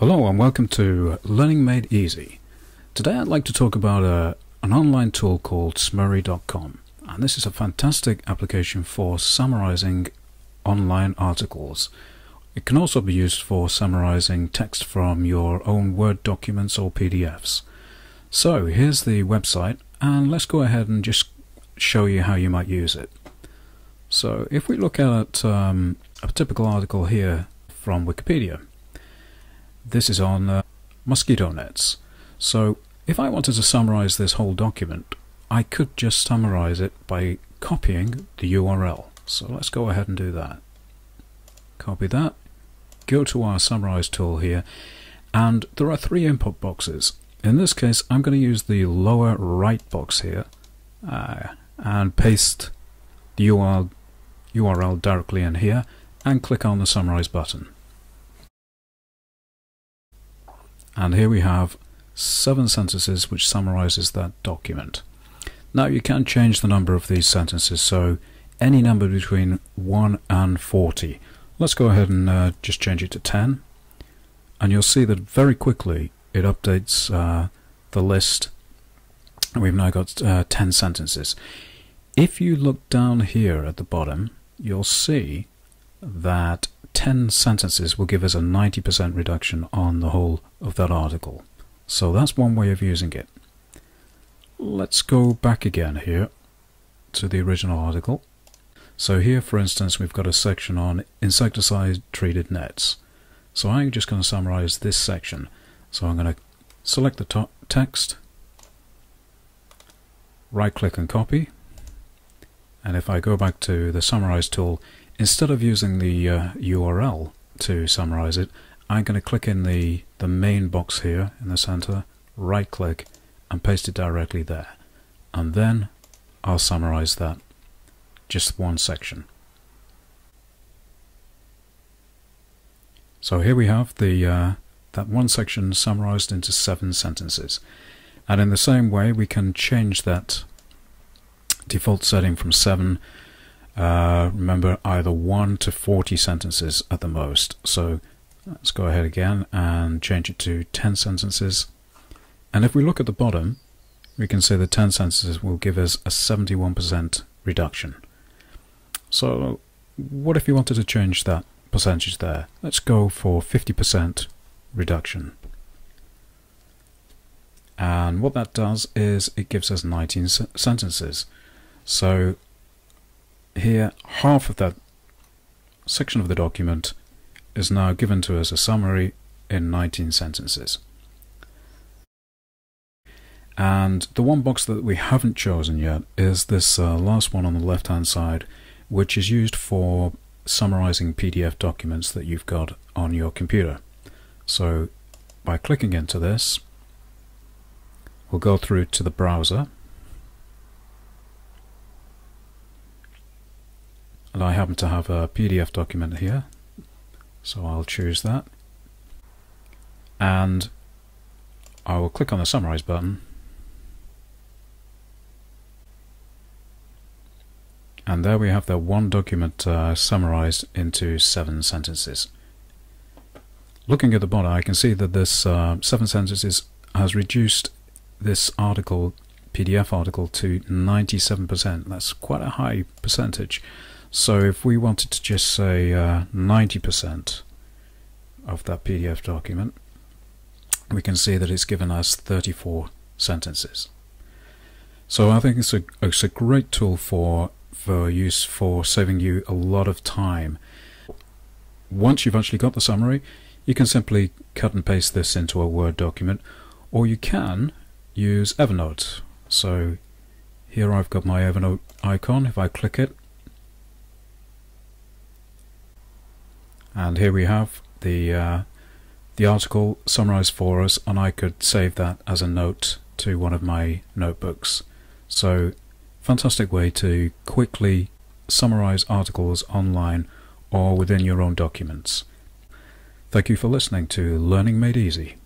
Hello and welcome to Learning Made Easy. Today I'd like to talk about a, an online tool called SMMRY.com and this is a fantastic application for summarizing online articles. It can also be used for summarizing text from your own Word documents or PDFs. So here's the website and let's go ahead and just show you how you might use it. So if we look at um, a typical article here from Wikipedia, this is on uh, mosquito nets. So if I wanted to summarize this whole document, I could just summarize it by copying the URL. So let's go ahead and do that. Copy that, go to our summarize tool here, and there are three input boxes. In this case, I'm going to use the lower right box here uh, and paste the URL, URL directly in here and click on the summarize button. And here we have seven sentences which summarizes that document. Now you can change the number of these sentences, so any number between 1 and 40. Let's go ahead and uh, just change it to 10. And you'll see that very quickly it updates uh, the list. And we've now got uh, 10 sentences. If you look down here at the bottom, you'll see that 10 sentences will give us a 90% reduction on the whole of that article. So that's one way of using it. Let's go back again here to the original article. So here, for instance, we've got a section on insecticide-treated nets. So I'm just going to summarize this section. So I'm going to select the top text, right-click and copy, and if I go back to the summarize tool, Instead of using the uh, URL to summarize it, I'm going to click in the, the main box here in the center, right click and paste it directly there. And then I'll summarize that, just one section. So here we have the uh, that one section summarized into seven sentences. And in the same way, we can change that default setting from seven uh, remember either 1 to 40 sentences at the most. So let's go ahead again and change it to 10 sentences. And if we look at the bottom, we can see the 10 sentences will give us a 71% reduction. So what if you wanted to change that percentage there? Let's go for 50% reduction. And what that does is it gives us 19 sentences. So here half of that section of the document is now given to us a summary in 19 sentences. And the one box that we haven't chosen yet is this uh, last one on the left hand side, which is used for summarizing PDF documents that you've got on your computer. So by clicking into this, we'll go through to the browser and I happen to have a PDF document here so I'll choose that. And I will click on the summarize button. And there we have the one document uh, summarized into seven sentences. Looking at the bottom I can see that this uh, seven sentences has reduced this article PDF article to 97% that's quite a high percentage so if we wanted to just say 90% uh, of that PDF document, we can see that it's given us 34 sentences. So I think it's a, it's a great tool for, for use for saving you a lot of time. Once you've actually got the summary, you can simply cut and paste this into a Word document, or you can use Evernote. So here I've got my Evernote icon. If I click it, and here we have the uh, the article summarized for us and I could save that as a note to one of my notebooks. So fantastic way to quickly summarize articles online or within your own documents. Thank you for listening to Learning Made Easy